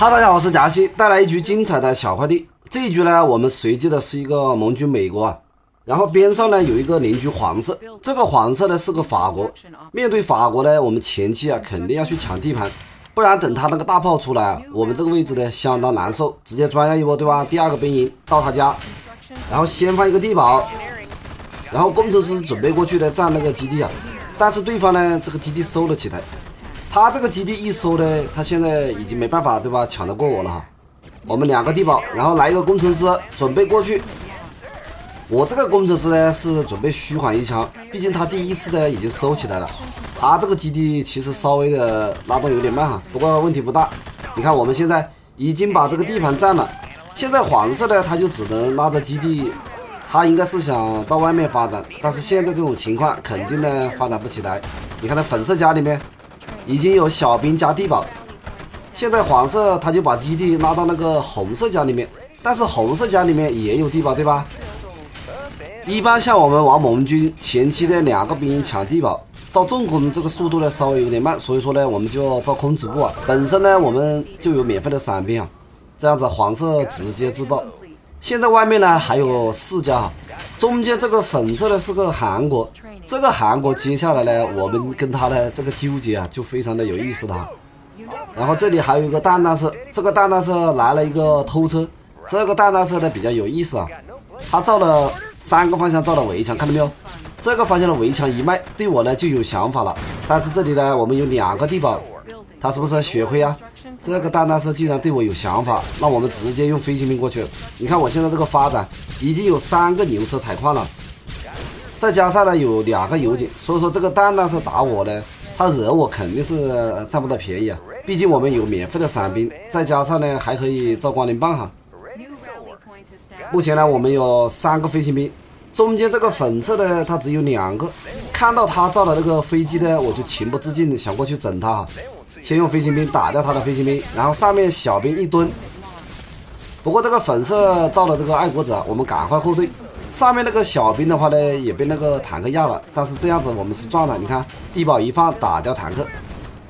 哈喽，大家好，我是贾西，带来一局精彩的小快递。这一局呢，我们随机的是一个盟军美国啊，然后边上呢有一个邻居黄色，这个黄色呢是个法国。面对法国呢，我们前期啊肯定要去抢地盘，不然等他那个大炮出来，我们这个位置呢相当难受，直接专压一波，对吧？第二个兵营到他家，然后先放一个地堡，然后工程师准备过去呢占那个基地啊，但是对方呢这个基地收了起来。他这个基地一收呢，他现在已经没办法，对吧？抢得过我了哈。我们两个地堡，然后来一个工程师准备过去。我这个工程师呢是准备虚晃一枪，毕竟他第一次呢已经收起来了。他这个基地其实稍微的拉动有点慢哈，不过问题不大。你看我们现在已经把这个地盘占了，现在黄色呢他就只能拉着基地，他应该是想到外面发展，但是现在这种情况肯定呢发展不起来。你看他粉色家里面。已经有小兵加地堡，现在黄色他就把基地拉到那个红色家里面，但是红色家里面也有地堡，对吧？一般像我们玩盟军前期的两个兵抢地堡，造重工这个速度呢稍微有点慢，所以说呢我们就造空子部啊。本身呢我们就有免费的伞兵啊，这样子黄色直接自爆。现在外面呢还有四家，中间这个粉色的是个韩国。这个韩国接下来呢，我们跟他的这个纠结啊，就非常的有意思的哈。然后这里还有一个蛋蛋车，这个蛋蛋车来了一个偷车，这个蛋蛋车呢比较有意思啊，他造了三个方向造了围墙，看到没有？这个方向的围墙一卖，对我呢就有想法了。但是这里呢，我们有两个地堡，他是不是血亏啊？这个蛋蛋车既然对我有想法，那我们直接用飞行兵过去。你看我现在这个发展已经有三个牛车采矿了。再加上呢，有两个油井，所以说这个蛋蛋是打我呢，他惹我肯定是占不到便宜啊。毕竟我们有免费的伞兵，再加上呢还可以造光灵棒哈。目前呢我们有三个飞行兵，中间这个粉色的他只有两个。看到他造的那个飞机呢，我就情不自禁的想过去整他哈。先用飞行兵打掉他的飞行兵，然后上面小兵一蹲。不过这个粉色造的这个爱国者，我们赶快后退。上面那个小兵的话呢，也被那个坦克压了，但是这样子我们是赚了。你看地堡一放，打掉坦克。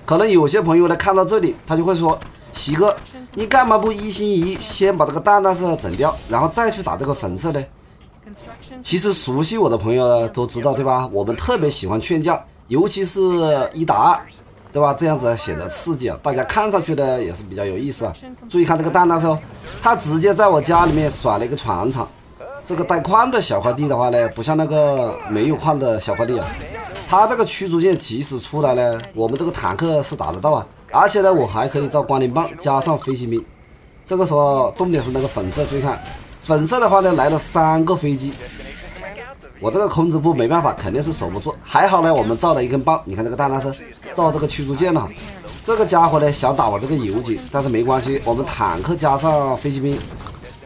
可能有些朋友呢看到这里，他就会说：“喜哥，你干嘛不一心一意先把这个蛋蛋色整掉，然后再去打这个粉色呢？”其实熟悉我的朋友呢都知道，对吧？我们特别喜欢劝架，尤其是一打二，对吧？这样子显得刺激啊，大家看上去呢也是比较有意思啊。注意看这个蛋蛋色，他直接在我家里面耍了一个船厂。这个带矿的小快递的话呢，不像那个没有矿的小快递啊，它这个驱逐舰即使出来呢，我们这个坦克是打得到啊，而且呢，我还可以造光灵棒加上飞行兵。这个时候重点是那个粉色，注意看，粉色的话呢来了三个飞机，我这个空子部没办法，肯定是守不住。还好呢，我们造了一根棒，你看这个大大车造这个驱逐舰了，这个家伙呢想打我这个油井，但是没关系，我们坦克加上飞行兵。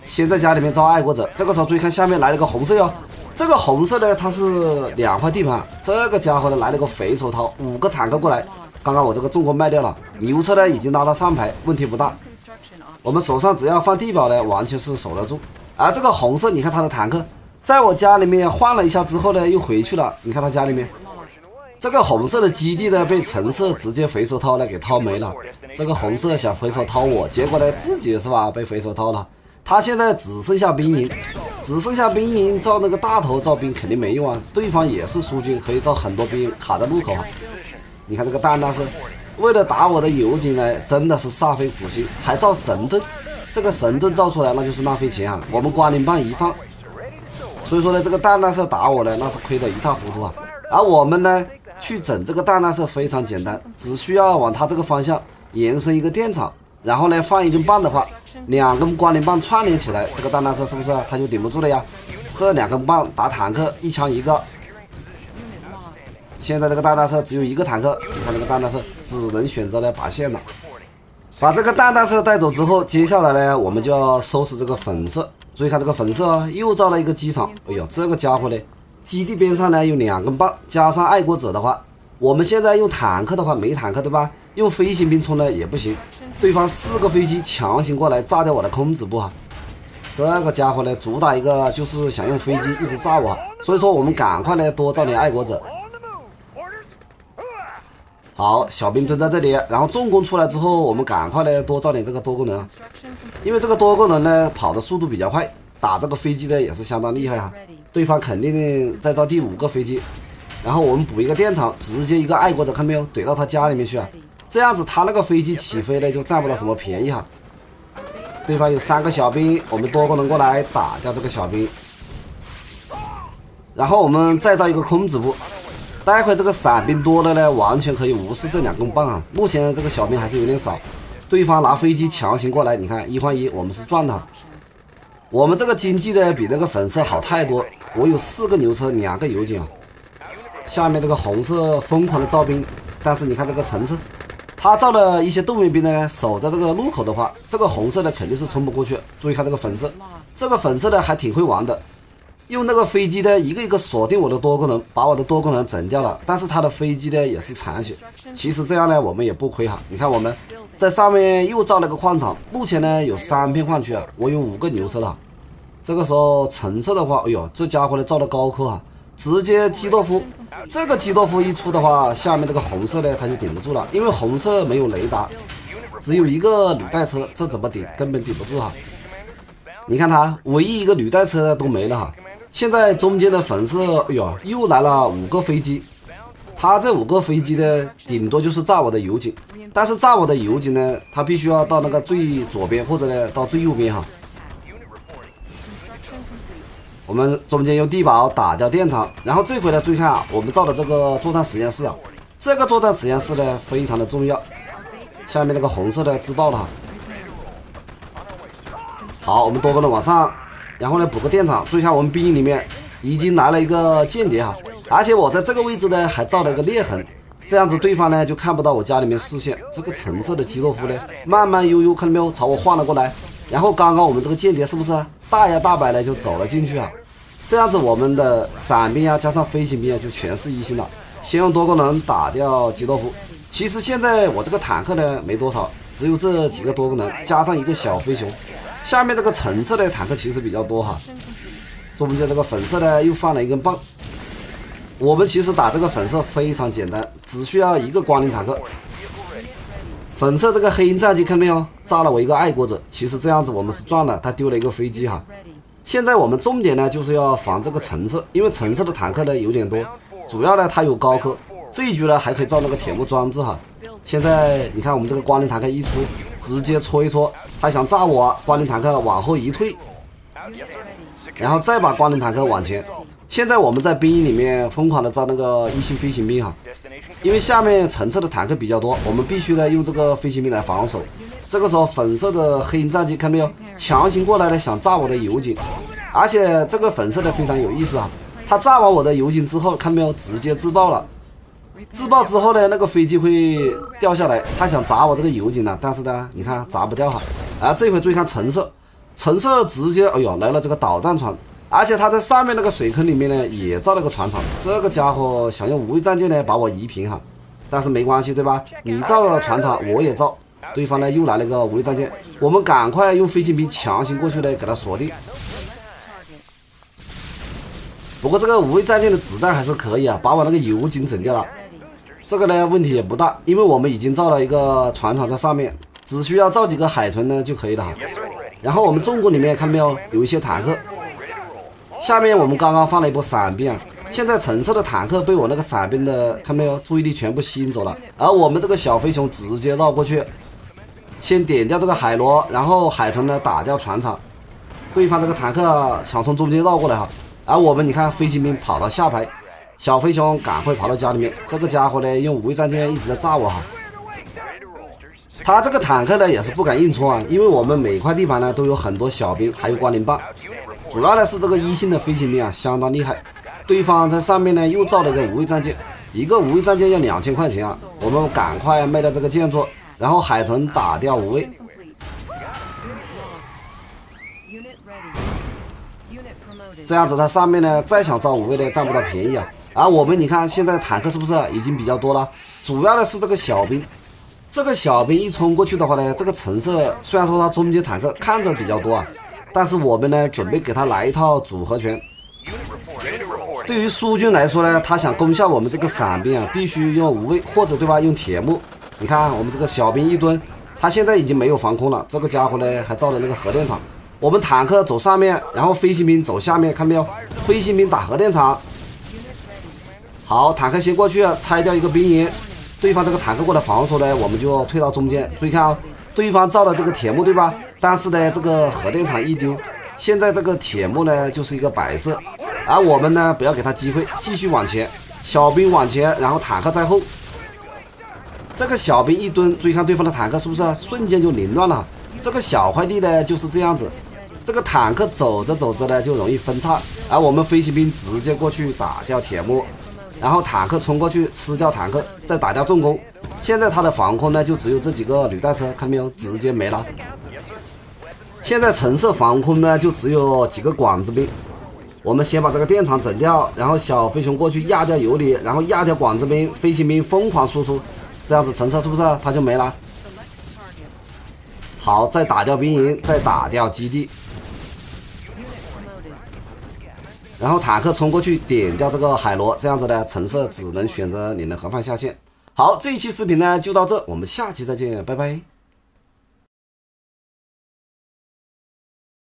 先在家里面招爱国者，这个时候注意看下面来了个红色哟，这个红色呢它是两块地盘，这个家伙呢来了个肥手套，五个坦克过来，刚刚我这个重工卖掉了，牛车呢已经拉到上排，问题不大，我们手上只要放地堡呢完全是守得住，而这个红色你看他的坦克，在我家里面换了一下之后呢又回去了，你看他家里面，这个红色的基地呢被橙色直接肥手套呢给掏没了，这个红色想肥手掏我，结果呢自己是吧被肥手掏了。他现在只剩下兵营，只剩下兵营造那个大头造兵肯定没用啊！对方也是苏军，可以造很多兵卡在路口啊！你看这个蛋蛋是为了打我的油井呢，真的是煞费苦心，还造神盾，这个神盾造出来那就是浪费钱啊！我们光灵棒一放，所以说呢，这个蛋蛋是打我呢那是亏得一塌糊涂啊！而我们呢去整这个蛋蛋是非常简单，只需要往他这个方向延伸一个电厂，然后呢放一根棒的话。两根光灵棒串联起来，这个蛋蛋车是不是它就顶不住了呀？这两根棒打坦克，一枪一个。现在这个蛋蛋车只有一个坦克，你看这个蛋蛋车只能选择来拔线了。把这个蛋蛋车带走之后，接下来呢，我们就要收拾这个粉色。注意看这个粉色，又造了一个机场。哎呦，这个家伙呢，基地边上呢有两根棒，加上爱国者的话，我们现在用坦克的话没坦克对吧？用飞行兵冲呢也不行。对方四个飞机强行过来炸掉我的空子部哈，这个家伙呢主打一个就是想用飞机一直炸我，所以说我们赶快呢多造点爱国者。好，小兵蹲在这里，然后重攻出来之后，我们赶快呢多造点这个多功能，因为这个多功能呢跑的速度比较快，打这个飞机呢也是相当厉害啊。对方肯定在造第五个飞机，然后我们补一个电厂，直接一个爱国者，看没有？怼到他家里面去啊！这样子他那个飞机起飞呢就占不到什么便宜哈。对方有三个小兵，我们多功能过来打掉这个小兵，然后我们再造一个空子部。待会这个伞兵多了呢，完全可以无视这两根棒啊！目前这个小兵还是有点少，对方拿飞机强行过来，你看一换一，我们是赚的。我们这个经济呢比那个粉色好太多，我有四个牛车，两个油井。下面这个红色疯狂的造兵，但是你看这个橙色，他造了一些动员兵呢，守在这个路口的话，这个红色的肯定是冲不过去。注意看这个粉色，这个粉色的还挺会玩的。用那个飞机呢，一个一个锁定我的多功能，把我的多功能整掉了。但是他的飞机呢也是残血，其实这样呢我们也不亏哈。你看我们在上面又造了个矿场，目前呢有三片矿区啊，我有五个牛车了。这个时候橙色的话，哎呦，这家伙呢造的高科啊，直接基多夫。这个基多夫一出的话，下面这个红色呢他就顶不住了，因为红色没有雷达，只有一个履带车，这怎么顶？根本顶不住哈。你看他唯一一个履带车都没了哈。现在中间的粉色，哎呦，又来了五个飞机。他这五个飞机呢，顶多就是炸我的油井，但是炸我的油井呢，他必须要到那个最左边，或者呢到最右边哈。我们中间用地堡打掉电厂，然后这回呢，注意看啊，我们造的这个作战实验室啊，这个作战实验室呢非常的重要。下面那个红色的自爆了。好，我们多功能往上。然后呢，补个电厂。注意看，我们兵营里面已经来了一个间谍哈，而且我在这个位置呢还造了一个裂痕，这样子对方呢就看不到我家里面视线。这个橙色的基洛夫呢，慢慢悠悠，看到没有，朝我晃了过来。然后刚刚我们这个间谍是不是大摇大摆的就走了进去啊？这样子我们的伞兵啊加上飞行兵啊就全是一星了。先用多功能打掉基洛夫。其实现在我这个坦克呢没多少，只有这几个多功能加上一个小飞熊。下面这个橙色的坦克其实比较多哈，中间这个粉色呢又放了一根棒。我们其实打这个粉色非常简单，只需要一个光灵坦克。粉色这个黑鹰战机看到没有？炸了我一个爱国者。其实这样子我们是赚了，他丢了一个飞机哈。现在我们重点呢就是要防这个橙色，因为橙色的坦克呢有点多，主要呢它有高科。这一局呢还可以造那个铁木装置哈。现在你看我们这个光灵坦克一出，直接戳一戳。他想炸我，光灵坦克往后一退，然后再把光灵坦克往前。现在我们在兵营里面疯狂的造那个一星飞行兵哈，因为下面橙色的坦克比较多，我们必须呢用这个飞行兵来防守。这个时候粉色的黑鹰战机看没有，强行过来了想炸我的油井，而且这个粉色的非常有意思啊，他炸完我的油井之后，看没有，直接自爆了。自爆之后呢，那个飞机会掉下来，他想砸我这个油井呢，但是呢，你看砸不掉哈。啊，这回注意看橙色，橙色直接，哎呦，来了这个导弹船，而且他在上面那个水坑里面呢，也造了个船厂。这个家伙想用无畏战舰呢把我夷平哈，但是没关系，对吧？你造了船厂，我也造。对方呢又来了个无畏战舰，我们赶快用飞行兵强行过去呢，给他锁定。不过这个无畏战舰的子弹还是可以啊，把我那个油井整掉了。这个呢问题也不大，因为我们已经造了一个船厂在上面，只需要造几个海豚呢就可以了哈。然后我们重工里面看到没有，有一些坦克。下面我们刚刚放了一波闪兵啊，现在橙色的坦克被我那个闪兵的看没有注意力全部吸引走了，而我们这个小飞熊直接绕过去，先点掉这个海螺，然后海豚呢打掉船厂。对方这个坦克想从中间绕过来哈，而我们你看飞行兵跑到下排。小飞熊赶快跑到家里面，这个家伙呢用无畏战舰一直在炸我哈。他这个坦克呢也是不敢硬冲啊，因为我们每块地盘呢都有很多小兵，还有光灵棒。主要呢是这个一星的飞行兵啊相当厉害。对方在上面呢又造了个无畏战舰，一个无畏战舰要两千块钱啊，我们赶快卖掉这个建筑，然后海豚打掉无畏。这样子它上面呢再想造无畏呢占不到便宜啊。而我们你看，现在坦克是不是已经比较多了？主要的是这个小兵，这个小兵一冲过去的话呢，这个橙色虽然说它中间坦克看着比较多啊，但是我们呢准备给他来一套组合拳，对于苏军来说呢，他想攻下我们这个伞兵啊，必须用无畏或者对吧？用铁幕。你看我们这个小兵一蹲，他现在已经没有防空了。这个家伙呢，还造了那个核电厂。我们坦克走上面，然后飞行兵走下面，看没有？飞行兵打核电厂。好，坦克先过去拆掉一个兵营。对方这个坦克过来防守呢，我们就退到中间。注意看啊，对方造了这个铁幕，对吧？但是呢，这个核电厂一丢，现在这个铁幕呢就是一个摆设。而我们呢，不要给他机会，继续往前，小兵往前，然后坦克在后。这个小兵一蹲，注意看对方的坦克是不是瞬间就凌乱了？这个小快递呢就是这样子，这个坦克走着走着呢就容易分叉，而我们飞行兵直接过去打掉铁幕，然后坦克冲过去吃掉坦克，再打掉重工。现在他的防空呢就只有这几个履带车，看到没有？直接没了。现在橙色防空呢就只有几个管子兵。我们先把这个电厂整掉，然后小飞熊过去压掉油里，然后压掉管子兵，飞行兵疯狂输出，这样子橙色是不是他就没了？好，再打掉兵营，再打掉基地，然后坦克冲过去点掉这个海螺，这样子呢，橙色只能选择你的盒饭下线。好，这一期视频呢就到这，我们下期再见，拜拜。